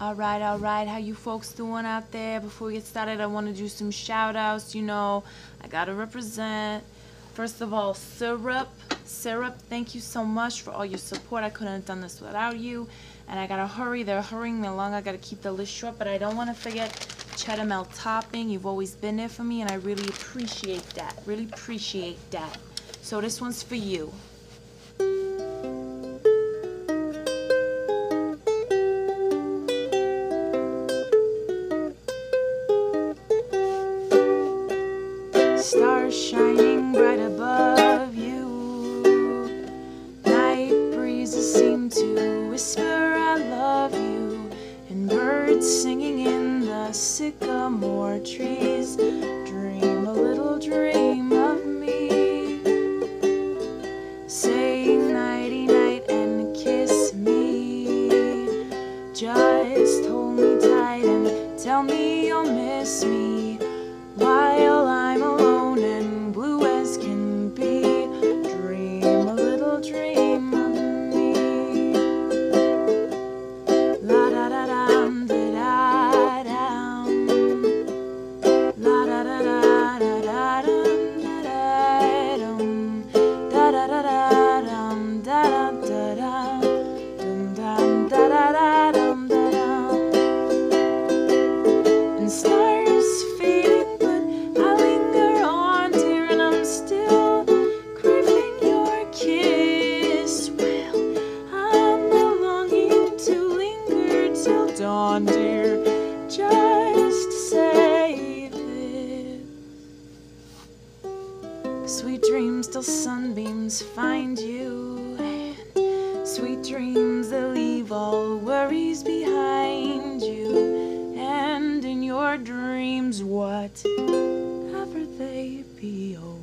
All right, all right. How you folks doing out there? Before we get started, I want to do some shout outs. You know, I got to represent. First of all, Syrup. Syrup, thank you so much for all your support. I couldn't have done this without you. And I got to hurry. They're hurrying me along. I got to keep the list short, but I don't want to forget Cheddar Melt Topping. You've always been there for me, and I really appreciate that. Really appreciate that. So this one's for you. Stars shining bright above you. Night breezes seem to whisper, I love you. And birds singing in the sycamore trees. Dream a little dream of me. Say nighty night and kiss me. Just hold me tight and tell me you'll miss me Sweet dreams till sunbeams find you, sweet dreams that leave all worries behind you. And in your dreams, whatever they be, oh,